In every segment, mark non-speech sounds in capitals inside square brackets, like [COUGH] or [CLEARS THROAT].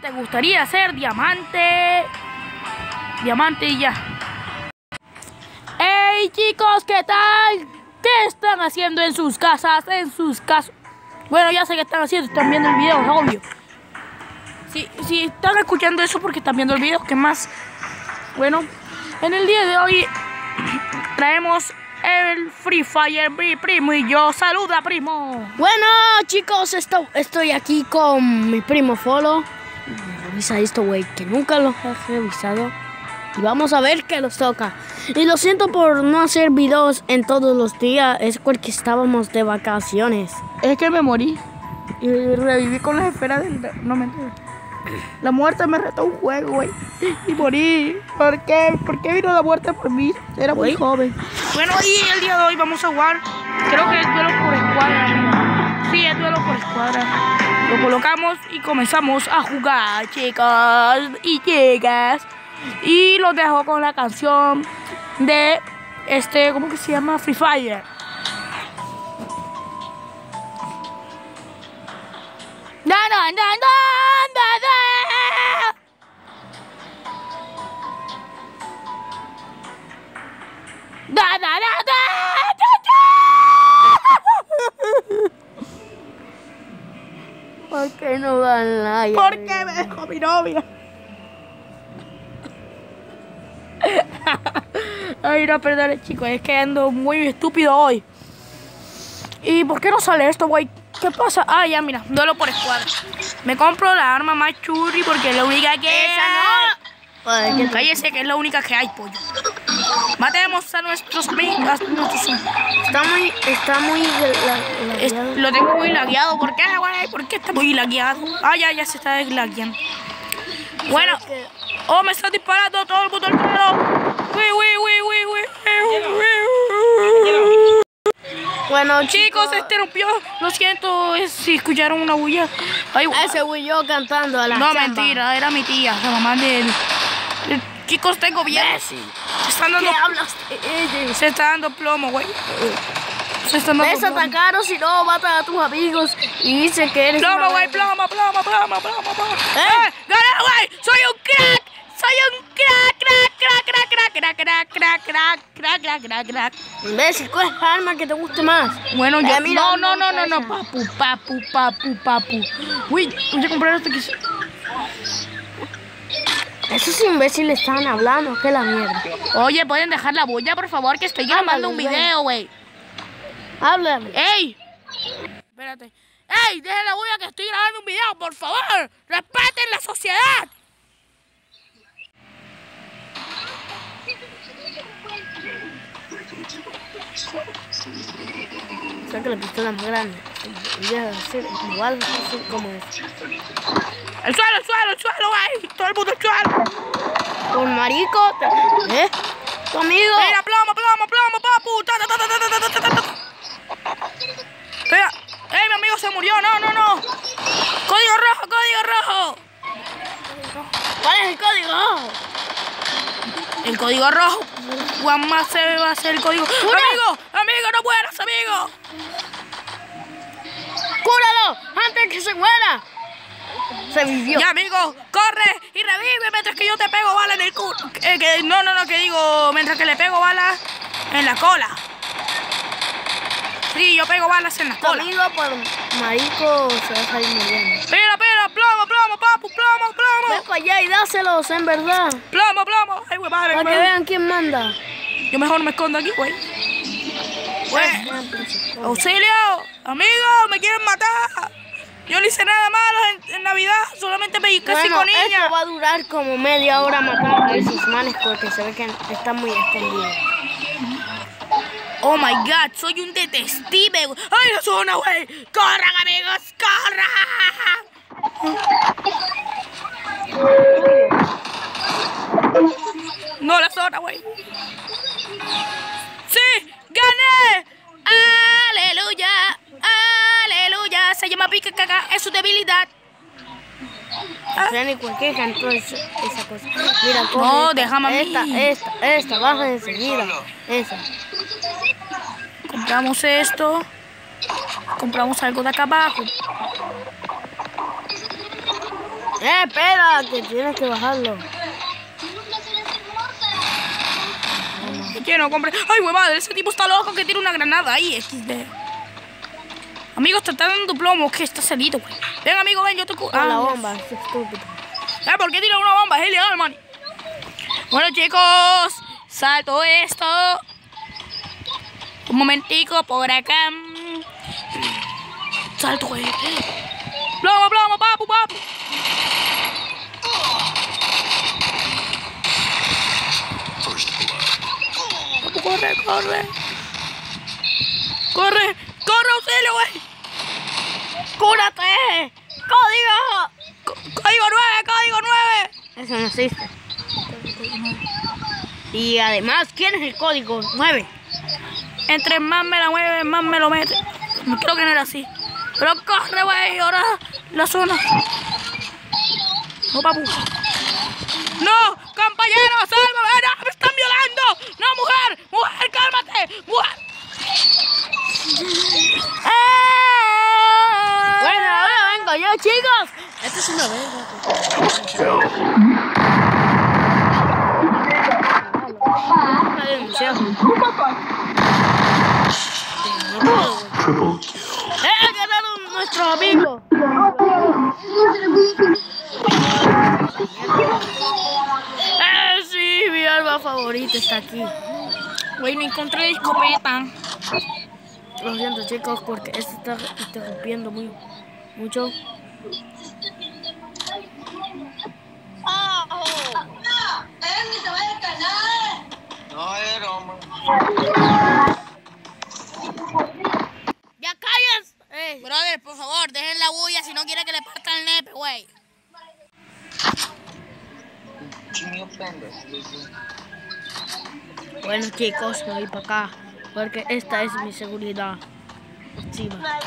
te gustaría ser diamante. Diamante y ya. ¡Hey chicos! ¿Qué tal? ¿Qué están haciendo en sus casas? En sus casas. Bueno, ya sé qué están haciendo, están viendo el video, es obvio. Si, si están escuchando eso porque están viendo el video, ¿qué más? Bueno, en el día de hoy [CLEARS THROAT] traemos el Free Fire mi primo y yo. Saluda, primo. Bueno, chicos, esto, estoy aquí con mi primo Folo. Revisa esto, güey, que nunca lo he revisado. Y vamos a ver qué nos toca. Y lo siento por no hacer videos en todos los días. Es porque estábamos de vacaciones. Es que me morí. Y reviví con las esferas del... No, mentira. La muerte me retó un juego, güey. Y morí. ¿Por qué? ¿Por qué vino la muerte por mí? Era muy joven. Bueno, y el día de hoy vamos a jugar. Creo que es duelo por escuadra, duelo por escuadra. Lo colocamos y comenzamos a jugar, chicos y chicas. Y los dejo con la canción de este, ¿cómo que se llama? Free Fire. Da, da, da, da, like? ¿Por qué me dejó mi novia? Ay, no, perdón, chicos, es que ando muy estúpido hoy. ¿Y por qué no sale esto, güey? ¿Qué pasa? Ah, ya, mira, duelo por escuadra. Me compro la arma más churri porque es la única que Esa. Ay, ¿qué tal? Cállese, que es la única que hay, pollo. Matemos a nuestros amigos. nuestros- Está muy, está muy Es- lo tengo muy lagueado. ¿Por qué, güey? ¿Por qué está muy lagueado? Ah, ya, ya se está deslagueando. Bueno. Oh, me está disparando todo el mundo al lado. Uy, uy, uy, uy, uy, uy, uy. Bueno, Chicos, se interrumpió. Lo siento es- si escucharon una bulla. Ay, Ese fui yo cantando a la no, chamba. mentira, era mi tía, la mamá de él. Chicos, tengo bien. Están dando, ¿Qué ella? se está dando plomo, güey. Se están dando Ves a plomo. atacar o si no, mata a tus amigos y dice que eres. Plomo, güey, plomo, plomo, plomo, plomo, plomo. ¿Eh? ¡Eh! ¡Gané, güey! ¡Soy un crack! ¡Soy un crack, crack, crack, crack, crack, crack, crack, crack, crack, crack, crack, crack, crack! Imbécil, ¿cuál es el arma que te guste más? Bueno, Eh, ya. mira, No, no, no, no, no, papu, papu, papu, papu. Uy, voy a comprar esto que. Esos imbéciles estaban hablando, que la mierda. Oye, ¿pueden dejar la bulla, por favor? Que estoy grabando un video, güey. Háblame. ¡Ey! Espérate. ¡Ey! Dejen la bulla que estoy grabando un video, por favor. Respeten la sociedad. Saca la pistola más grande igual como ¡El suelo, el suelo, el suelo, güey! ¡Todo el mundo suelo! ¡Con marico! ¿Eh? ¡Tu amigo! ¡Mira, plomo, plomo, plomo, papu! ¡Ta, ta, ta, ta, ta, ta, ta, mi amigo se murió! ¡No, no, no! ¡Código rojo, código rojo! ¿Cuál es el código? El código rojo. Juan más se va a hacer el código. ¡Amigo! ¡Amigo, no! Se vivió. Ya, amigo, corre y revive mientras que yo te pego bala en el culo. Eh, que, no, no, no, que digo, mientras que le pego balas en la cola. Sí, yo pego balas en la cola. amigo por marico se va a salir muriendo. Mira, mira, plomo, plomo, papu, plomo, Ven plomo. para allá y dáselos, en verdad. Plomo, plomo. Ay, güey, madre, Para que vean quién manda. Yo mejor me escondo aquí, güey. Güey. Auxilio, amigo, me quieren matar. Yo no hice nada malo en, en Navidad, solamente me casi Bueno, con niña. esto va a durar como media hora matando a esos manes porque se ve que están muy escondidos. Oh my god, soy un detective. ¡Ay, la zona, güey! ¡Corran, amigos! ¡Corran! No, la zona, güey. Pica caca, es su debilidad. Cualquier cantó esa, esa cosa. Mira, coge No, esta, déjame a esta, mí. esta, esta, baja enseguida. Esa. Compramos esto. Compramos algo de acá abajo. Eh, espera, que tienes que bajarlo. Que no compre. Ay, madre, ese tipo está loco que tiene una granada ahí, XD. Amigos, te está dando plomo, que está salido, güey. Ven, amigo, ven, yo te cu- Con la Ah, bomba, es estúpido. Ah, ¿por qué tira una bomba? Es ilegal, man. Bueno, chicos, salto esto. Un momentico por acá. Salto, güey. Plomo, plomo, papu, papu. Papu, corre, corre. Corre, corre, auxilio, güey. ¡Cúrate! ¡Código! Código 9, código 9. Eso no existe. Y además, ¿quién es el código 9? Entre más me la mueve, más me lo mete. Creo que no era así. Pero corre, güey, ahora la zona. No, papu. No, compañero, sálvame. No, me están violando. No, mujer, mujer, cálmate. Mujer. ¡Ah! Bueno, ahora vengo yo, chicos. Esto es una verga. Triple kill. ¡Eh, ganaron nuestros amigos! ¡Eh, sí! Mi arma favorita está aquí. Güey, no encontré la escopeta. Lo siento, chicos, porque este está interrumpiendo muy, mucho. No es broma. ¡Ya calles! ¡Eh! Brother, por favor, dejen la bulla si no quiere que le parta el nepe, güey. Bueno, chicos, me voy para acá. Porque esta es mi seguridad. Encima.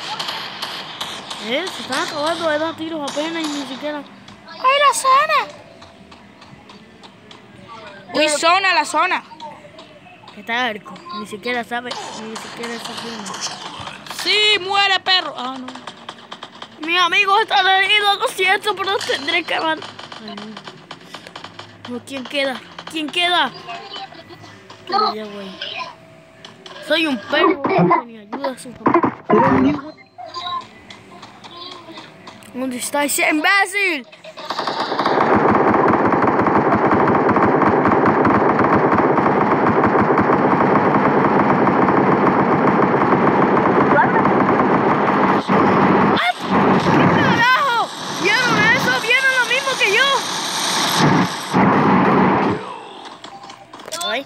¿Eh? Se están acabando de dar tiros apenas y ni siquiera. ¡Ay, la zona! Uy, zona, la zona. Está arco. Ni siquiera sabe. Ni siquiera. Sí, muere, perro. Ah, no. Mi amigo está herido, lo siento, pero tendré que mandar. No, ¿quién queda? ¿Quién queda? Soy un perro, ni ayuda a su familia. ¿Dónde está ese imbécil? ¡Ay! ¿Qué carajo? ¿Vieron eso? ¿Vieron lo mismo que yo? Ay.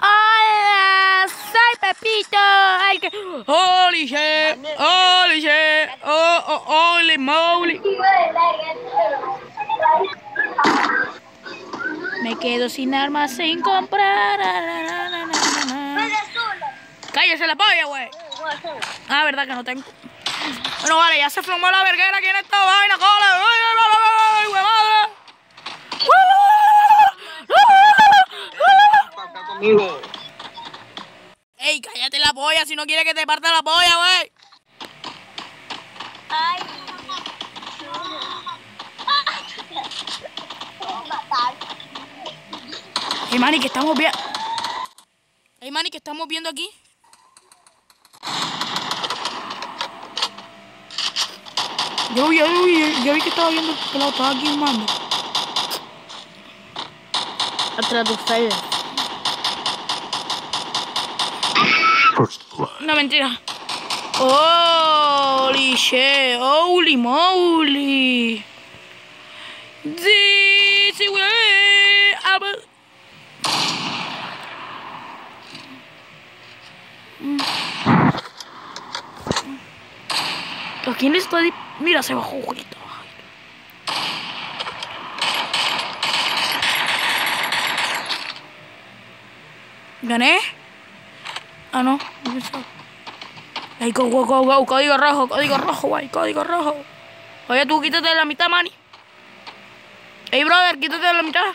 ¡Hola! ¡Soy Pepito! ¡Ay, que... ¡Holy shit! ¡Holy shit! ¡Oh, oh, holy moly! Me quedo sin comprar. ¡Cállese la polla, güey! Ah, verdad que no tengo. Bueno, vale, ya se formó la verguera aquí en esta vaina, cola. ¡Ay, madre! ¡Ey, cállate la polla si no quiere que te parta la polla, güey! Ey, Manny, que estamos viendo. Ey, Manny, que estamos viendo aquí. Yo vi, yo vi, yo vi que estaba viendo que la estaba aquí un mando. Atrás de ustedes. No, mentira. Holy shit. Holy moly. This ¿A quién estoy? Mira, se bajó Juanito. ¿Gané? Ah, no. go. Código rojo, código rojo, guay. Código rojo. Oye, tú quítate la mitad, Manny. Ey, brother, quítate la mitad.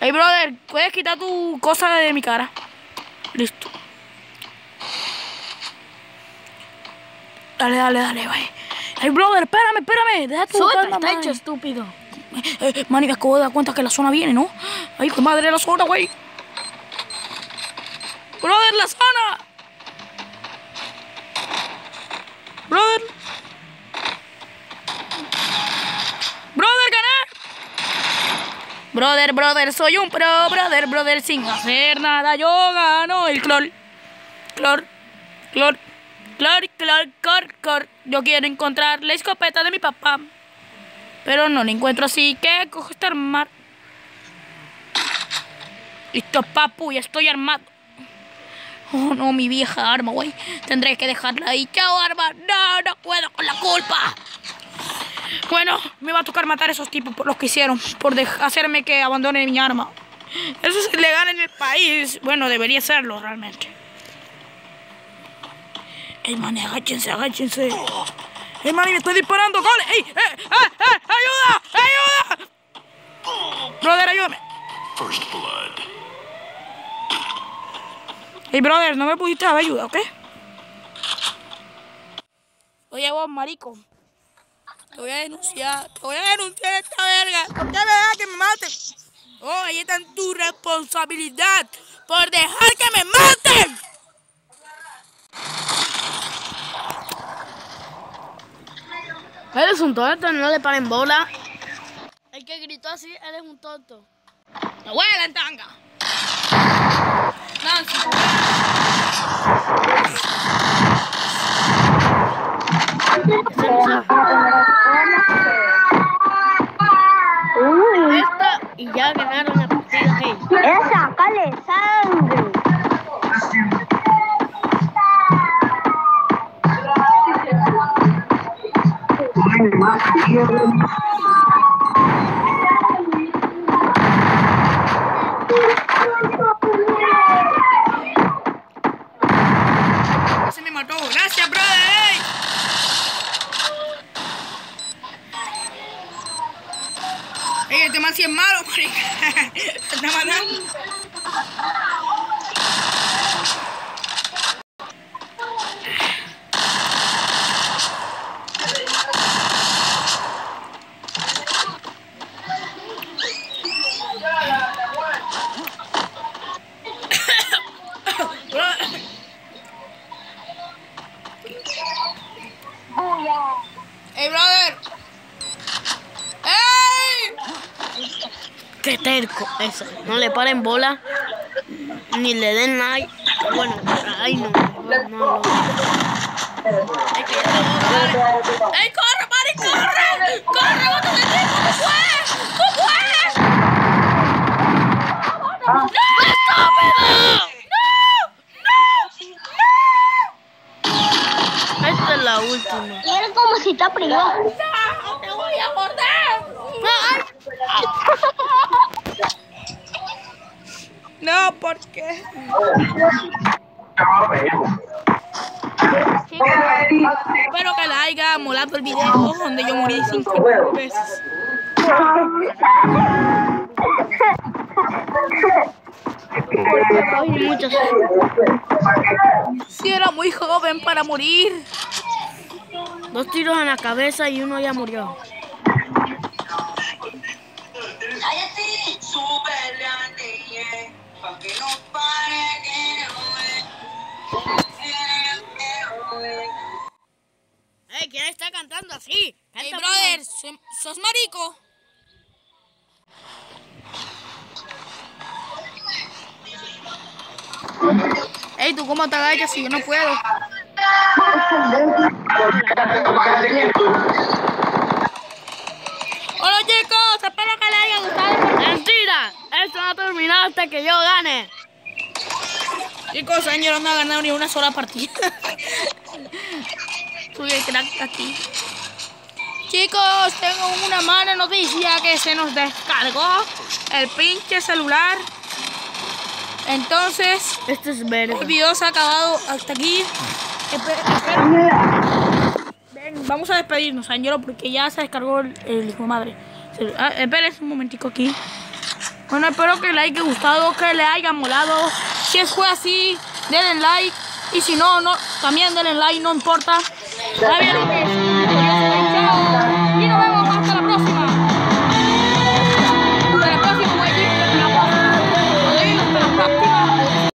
Ey, brother, puedes quitar tu cosa de mi cara. Listo. Dale, dale, dale, güey. Hey, brother, espérame, espérame. Deja tu Súbete, hecho estúpido. Eh, man, y me acabo de dar cuenta que la zona viene, ¿no? Ay, qué madre la zona, güey. Brother, la zona. Brother. Brother, gané. Brother, brother, soy un pro, brother, brother, sin hacer nada, yo gano el clor. Clor, clor, clor, clor, clor, clor. Yo quiero encontrar la escopeta de mi papá. Pero no la encuentro así que cojo este armar. Listo, papu, ya estoy armado. Oh, no, mi vieja arma, güey. Tendré que dejarla ahí. Chao, arma. No, no puedo con la culpa. Bueno, me va a tocar matar a esos tipos por lo que hicieron. Por hacerme que abandone mi arma. Eso es ilegal en el país. Bueno, debería serlo realmente. Ey, man, agáchense, agáchense. ¡Ey, man, me estoy disparando! ¡Cole! ¡Ey! ¡Eh! ¡Eh! ¡Eh! ¡Ayuda! ¡Ayuda! Brother, ayúdame. First blood. Hey, brother, no me pudiste dar ayuda, ¿ok? Oye, vos, marico. Te voy a denunciar. Te voy a denunciar esta verga. ¿Por qué me dejas que me maten? Oh, ahí está en tu responsabilidad por dejar que me maten. Eres un tonto, no le paren bola. El que gritó así, eres un tonto. ¡Me huele en tanga! Nancy. Esta y ya ganaron la partida. Hey. Es se me mató. Gracias, brother. ey. Ey, este es malo, marica. [LAUGHS] Está. Ey, brother. ¡Ey! Qué terco. Eso. No le paren bola. Ni le den like. Bueno, ay no. No, no. ¡Ey, corre, Mari, corre! ¡Corre, bota de ti! ¿Cómo fue? ¿Cómo fue? ¡No, estúpido! Esta es la él como si te privó. ¡No! ¡Te voy a morder! No, ¿por qué? Espero que le haya molado el video donde yo morí cinco veces. Si era muy joven para morir. Dos tiros en la cabeza y uno ya murió. Cállate, súbele a DJ, pa' que no pare que jode. Ey, ¿quién está cantando así? Hey, brother, ¿so- ¿sos marico? Ey, ¿tú cómo te agachas si yo no puedo? Hola chicos, espero que les haya gustado. ¡Mentira! Esto no ha terminado hasta que yo gane. Chicos, señor, no ha ganado ni una sola partida. El crack aquí. Chicos, tengo una mala noticia que se nos descargó el pinche celular. Entonces, Esto es verde. el video se ha acabado hasta aquí. Vamos a despedirnos, Angelo, porque ya se descargó el, el hijo madre. Ah, espérense un momentico aquí. Bueno, espero que le haya gustado, que le haya molado. Si es fue así, denle like. Y si no, no, también denle like, no importa.